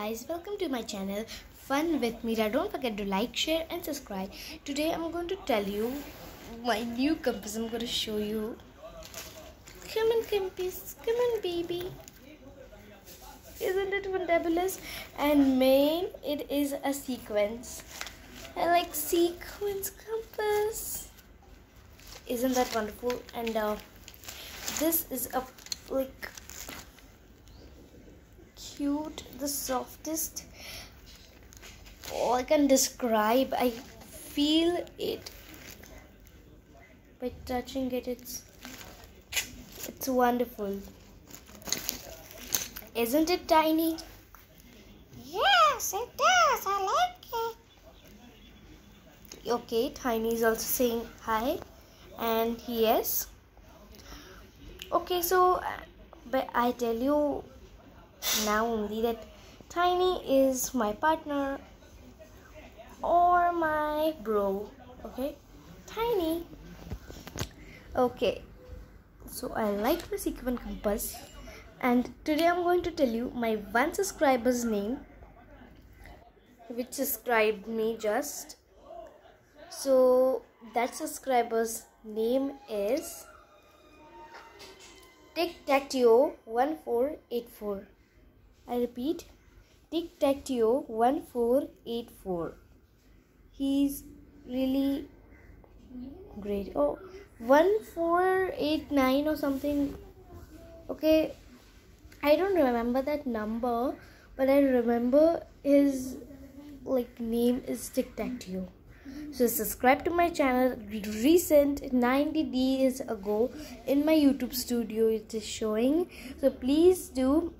guys welcome to my channel fun with Meera don't forget to like share and subscribe. Today i'm going to tell you my new compass. I'm going to show you. Come on compass. Come on baby. Isn't it fantabulous and main it is a sequins. I like sequence compass. Isn't that wonderful? And uh, this is a like cute, the softest. All I can describe. I feel it by touching it. It's it's wonderful. Isn't it tiny? Yes, it does. I like it. Okay, Tiny is also saying hi, and yes. Okay, so, uh, but I tell you now only that Tiny is my partner or my bro. Okay, Tiny. Okay, so I like the sequin compass, and today I'm going to tell you my one subscriber's name, which subscribed me just. So that subscriber's name is Tic Tac Toe 1484. I repeat, Tic Tac Toe 1484. He's really great. Oh, 1489 or something. Okay, I don't remember that number, but I remember his like name is Tic Tac Toe. So subscribe to my channel recent 90 days ago in my YouTube studio it is showing. So please do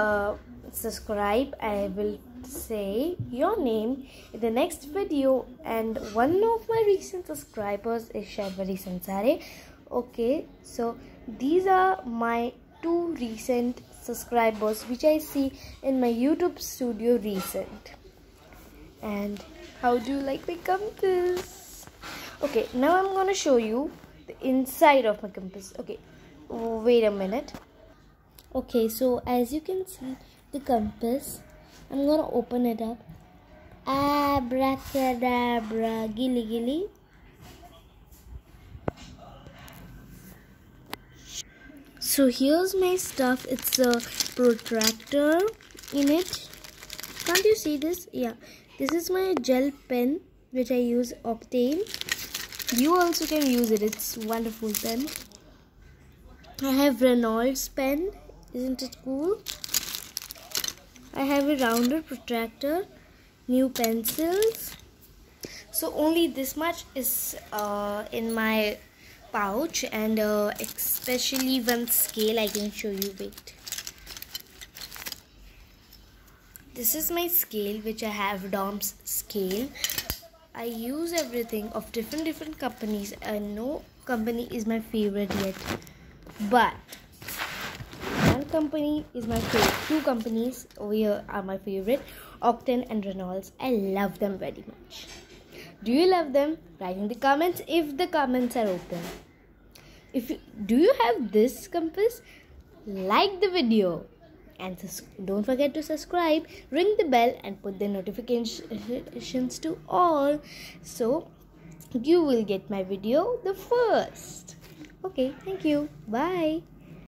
uh, subscribe i will say your name in the next video. And one of my recent subscribers is Shaivari Sansare. Okay so these are my two recent subscribers which I see in my YouTube studio recent. And how do you like my compass okay now I'm gonna show you the inside of my compass okay wait a minute okay so as you can see the compass i'm gonna open it up. Abracadabra gilly gilly. So here's my stuff. It's a protractor in it. Can't you see this? Yeah. This is my gel pen which i use Octane you also can use it. It's wonderful pen. I have reynolds pen isn't it cool? I have a rounder protractor, new pencils. So only this much is uh, in my pouch and uh, especially one scale I can show you wait. This is my scale which I have DOMS scale. I use everything of different different companies and no company is my favorite yet. But company is my favorite. Two companies over here are my favorite Octane and Reynolds. I love them very much. Do you love them? Write in the comments if the comments are open. If you, do you have this compass? Like the video and don't forget to subscribe, ring the bell and put the notifications to all so you will get my video the first. Okay, thank you. Bye.